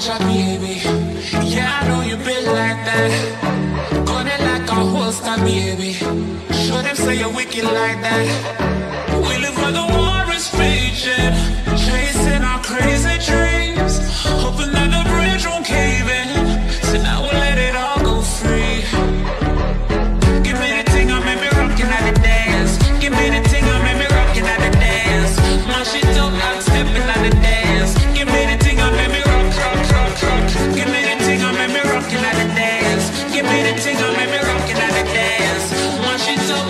contract, baby. Yeah, I know you been like that. Gun it like a holster, baby. Show them say you're wicked like that. We live where the war is free.